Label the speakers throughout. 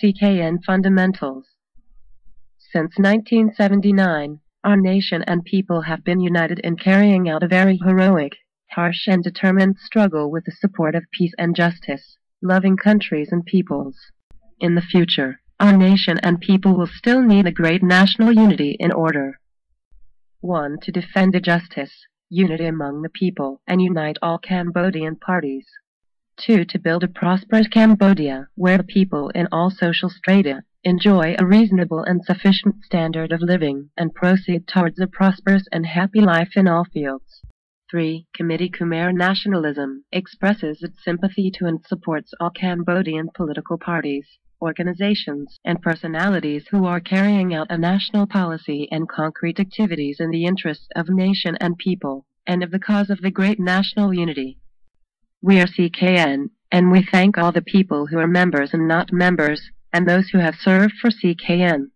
Speaker 1: CKN Fundamentals. Since 1979, our nation and people have been united in carrying out a very heroic, harsh, and determined struggle with the support of peace and justice, loving countries and peoples. In the future, our nation and people will still need a great national unity in order 1. To defend the justice, unity among the people, and unite all Cambodian parties. 2. To build a prosperous Cambodia, where the people in all social strata enjoy a reasonable and sufficient standard of living, and proceed towards a prosperous and happy life in all fields. 3. Committee Khmer Nationalism expresses its sympathy to and supports all Cambodian political parties, organizations, and personalities who are carrying out a national policy and concrete activities in the interests of nation and people, and of the cause of the great national unity. We are CKN, and we thank all the people who are members and not members, and those who have served for CKN.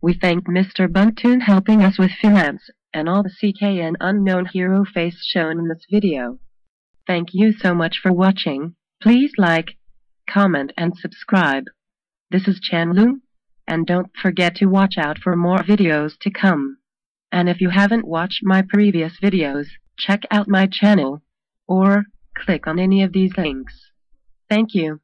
Speaker 1: We thank Mr. Buntoon helping us with finance, and all the CKN unknown hero face shown in this video. Thank you so much for watching. Please like, comment, and subscribe. This is Chan Loeung, and don't forget to watch out for more videos to come. And if you haven't watched my previous videos, check out my channel, or click on any of these links. Thank you.